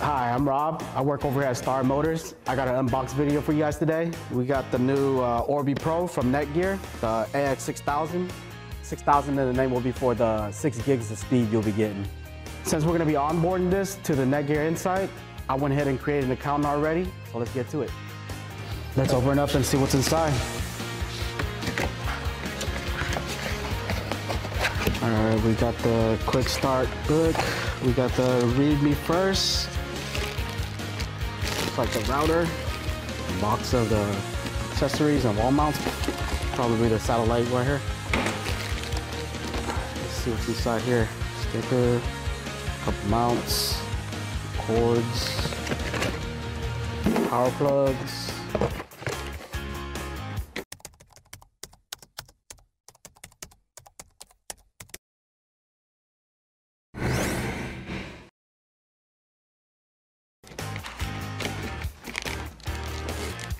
Hi, I'm Rob. I work over here at Star Motors. I got an unbox video for you guys today. We got the new uh, Orbi Pro from Netgear, the AX6000. 6000 in the name will be for the six gigs of speed you'll be getting. Since we're gonna be onboarding this to the Netgear Insight, I went ahead and created an account already, so let's get to it. Let's open it up and see what's inside. All right, we got the quick start book. We got the read me first. Like the router, a box of the accessories and wall mounts. Probably the satellite right here. Let's see what's inside here. Sticker, couple mounts, cords, power plugs.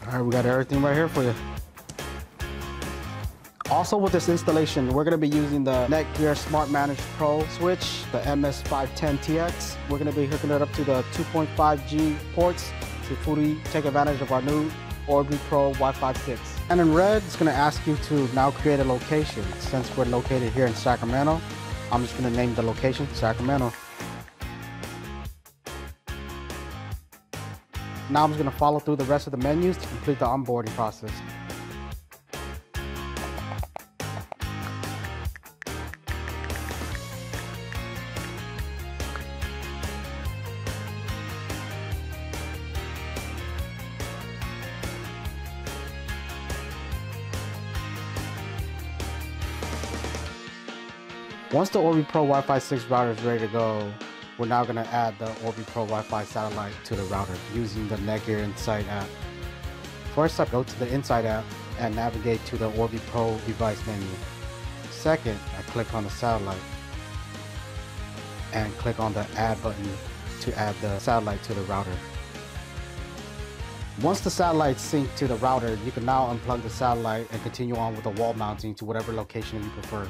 All right, we got everything right here for you. Also with this installation, we're gonna be using the Netgear Smart Manage Pro switch, the MS510TX. We're gonna be hooking it up to the 2.5G ports to fully take advantage of our new Orbi Pro Wi-Fi 6. And in red, it's gonna ask you to now create a location. Since we're located here in Sacramento, I'm just gonna name the location Sacramento. Now I'm just gonna follow through the rest of the menus to complete the onboarding process. Once the Orbi Pro Wi-Fi 6 router is ready to go, we're now going to add the Orbi Pro Wi-Fi satellite to the router using the Netgear Insight app. First up, go to the Insight app and navigate to the Orbi Pro device menu. Second, I click on the satellite and click on the add button to add the satellite to the router. Once the satellite synced to the router, you can now unplug the satellite and continue on with the wall mounting to whatever location you prefer.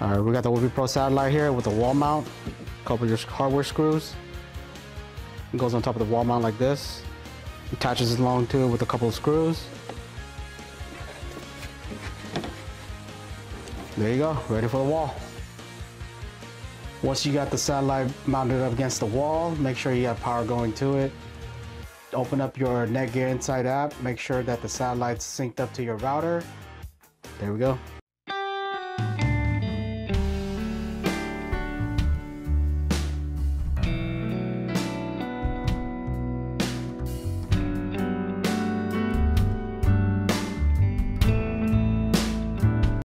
All right, we got the Orbi Pro satellite here with the wall mount, a couple of your hardware screws. It goes on top of the wall mount like this. Attaches along to it with a couple of screws. There you go, ready for the wall. Once you got the satellite mounted up against the wall, make sure you have power going to it. Open up your Netgear Insight app, make sure that the satellite's synced up to your router. There we go.